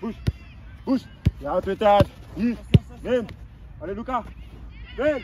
bouge, bouge. Il y a un pétard. Hum, Viens. Allez, Lucas. Viens.